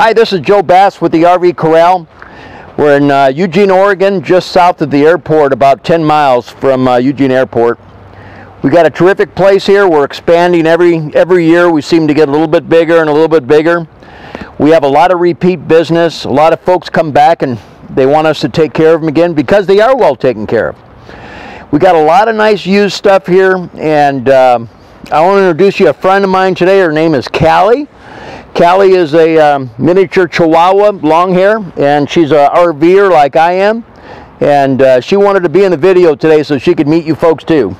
Hi, this is Joe Bass with the RV Corral. We're in uh, Eugene, Oregon, just south of the airport, about 10 miles from uh, Eugene Airport. We've got a terrific place here. We're expanding every every year. We seem to get a little bit bigger and a little bit bigger. We have a lot of repeat business. A lot of folks come back and they want us to take care of them again because they are well taken care of. We got a lot of nice used stuff here, and um, I want to introduce you a friend of mine today. Her name is Callie. Callie is a um, miniature Chihuahua, long hair, and she's a RVer like I am. And uh, she wanted to be in the video today so she could meet you folks too.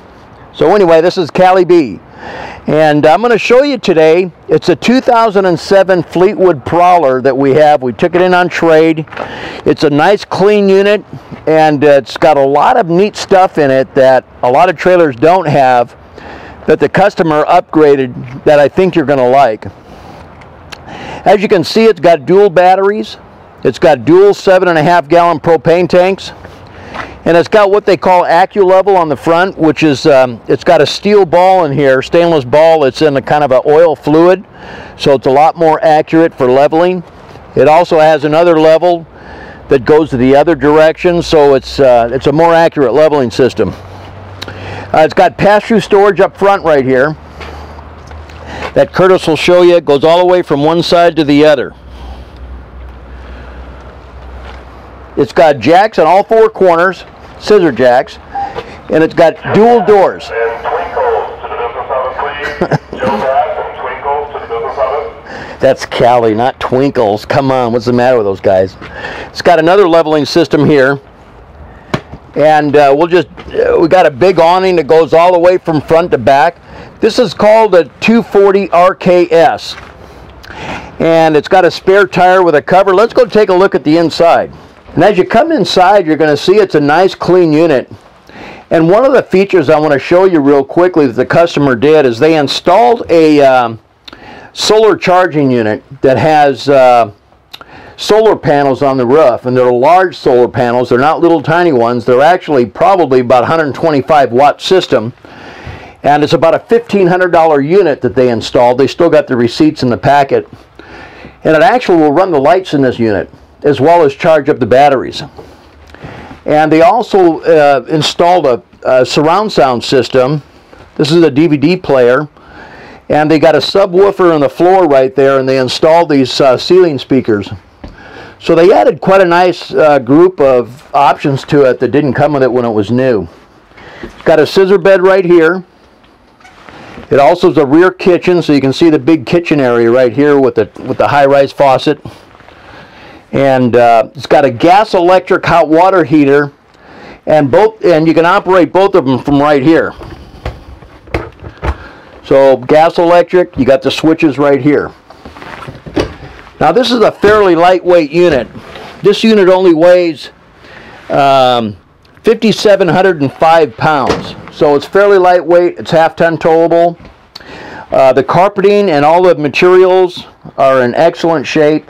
So anyway, this is Callie B. And I'm going to show you today, it's a 2007 Fleetwood Prowler that we have. We took it in on trade. It's a nice clean unit and it's got a lot of neat stuff in it that a lot of trailers don't have that the customer upgraded that I think you're going to like. As you can see, it's got dual batteries. It's got dual seven and a half gallon propane tanks. And it's got what they call AccuLevel on the front, which is, um, it's got a steel ball in here, stainless ball. It's in a kind of an oil fluid. So it's a lot more accurate for leveling. It also has another level that goes to the other direction. So it's, uh, it's a more accurate leveling system. Uh, it's got pass-through storage up front right here that Curtis will show you. It goes all the way from one side to the other. It's got jacks on all four corners, scissor jacks, and it's got dual doors. That's Callie, not Twinkles. Come on, what's the matter with those guys? It's got another leveling system here. And uh, we'll just, uh, we got a big awning that goes all the way from front to back. This is called a 240 RKS. And it's got a spare tire with a cover. Let's go take a look at the inside. And as you come inside, you're going to see it's a nice clean unit. And one of the features I want to show you real quickly that the customer did is they installed a um, solar charging unit that has uh, solar panels on the roof. And they're large solar panels. They're not little tiny ones. They're actually probably about 125 watt system and it's about a $1,500 unit that they installed. They still got the receipts in the packet. And it actually will run the lights in this unit as well as charge up the batteries. And they also uh, installed a, a, surround sound system. This is a DVD player. And they got a subwoofer on the floor right there and they installed these uh, ceiling speakers. So they added quite a nice uh, group of options to it that didn't come with it when it was new. It's got a scissor bed right here. It also is a rear kitchen, so you can see the big kitchen area right here with the with the high-rise faucet. And uh, it's got a gas electric hot water heater, and both and you can operate both of them from right here. So gas electric, you got the switches right here. Now this is a fairly lightweight unit. This unit only weighs um, 5,705 pounds. So it's fairly lightweight, it's half ton towable. Uh, the carpeting and all the materials are in excellent shape.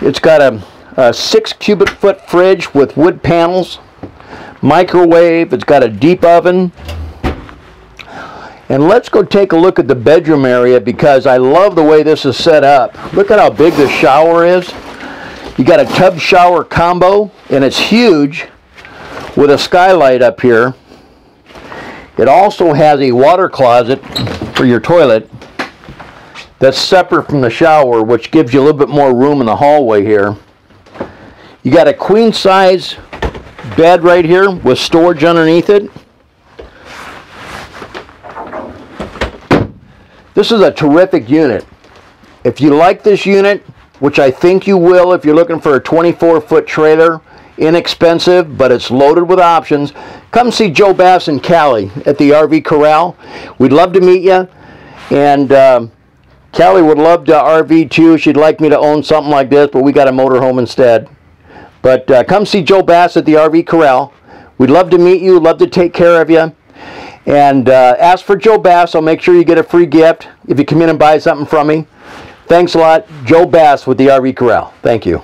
It's got a, a six cubic foot fridge with wood panels, microwave, it's got a deep oven. And let's go take a look at the bedroom area because I love the way this is set up. Look at how big the shower is. You got a tub shower combo and it's huge with a skylight up here. It also has a water closet for your toilet that's separate from the shower, which gives you a little bit more room in the hallway here. You got a queen size bed right here with storage underneath it. This is a terrific unit. If you like this unit, which I think you will if you're looking for a 24 foot trailer, inexpensive, but it's loaded with options. Come see Joe Bass and Callie at the RV Corral. We'd love to meet you. And um, Callie would love to RV too. She'd like me to own something like this, but we got a motorhome instead. But uh, come see Joe Bass at the RV Corral. We'd love to meet you, love to take care of you. And uh, ask for Joe Bass. I'll make sure you get a free gift if you come in and buy something from me. Thanks a lot. Joe Bass with the RV Corral. Thank you.